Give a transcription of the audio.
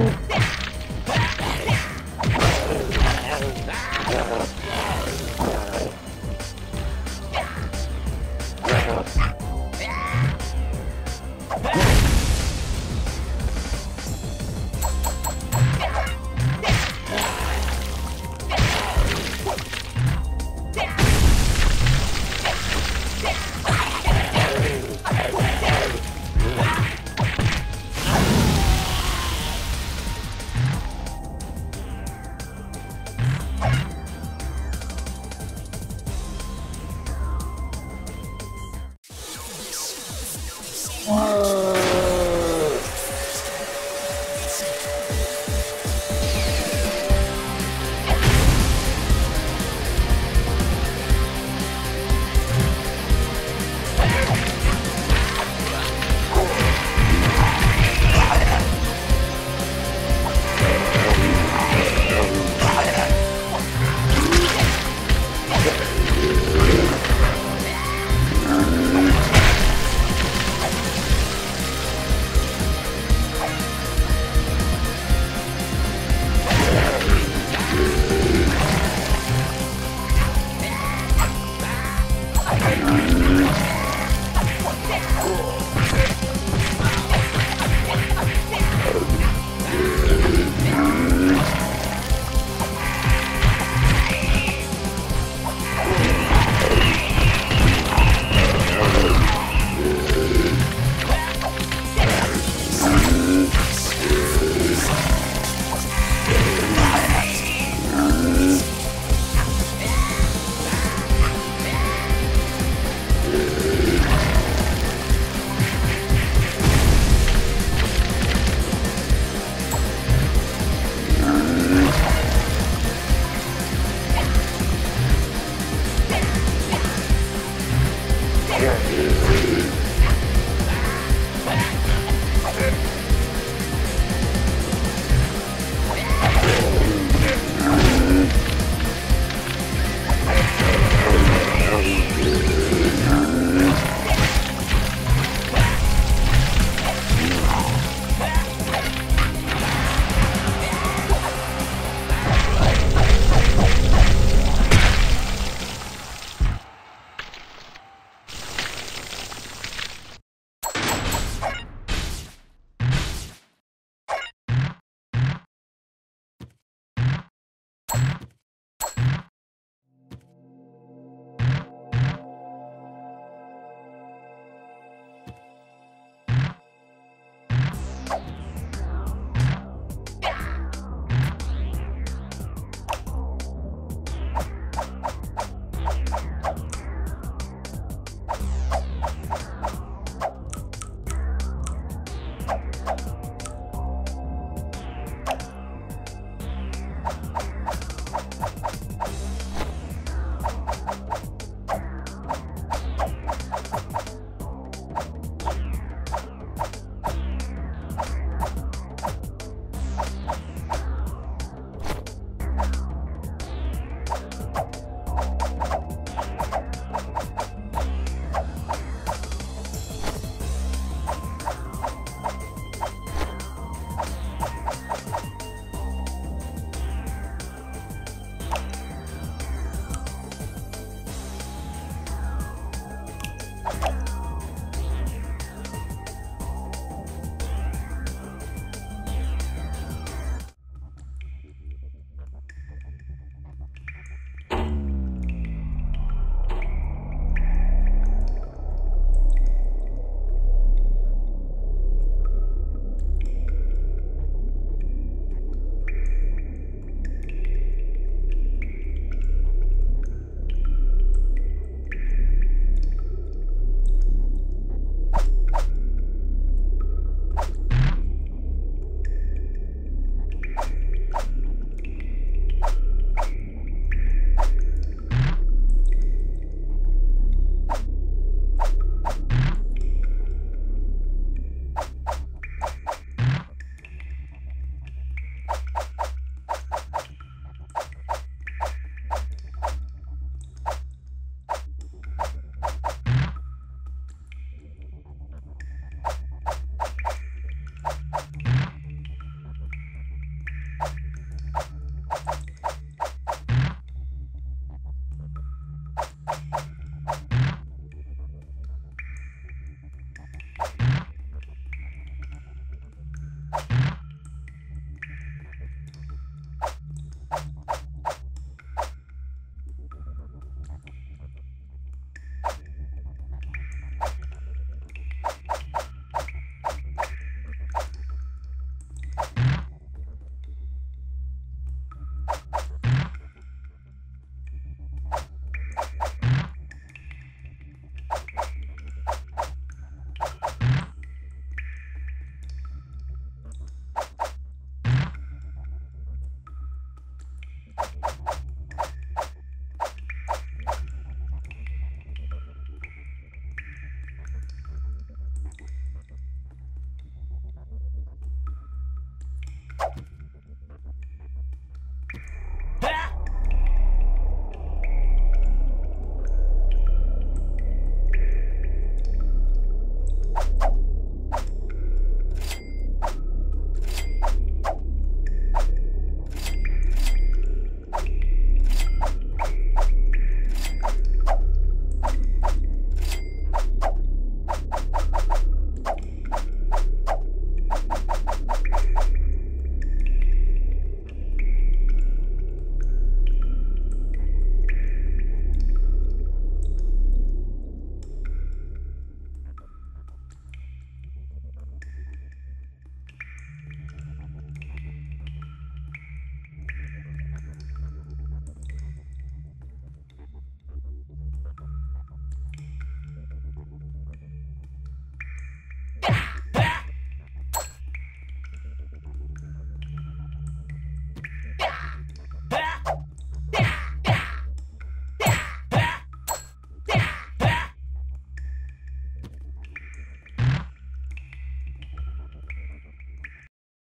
Ooh.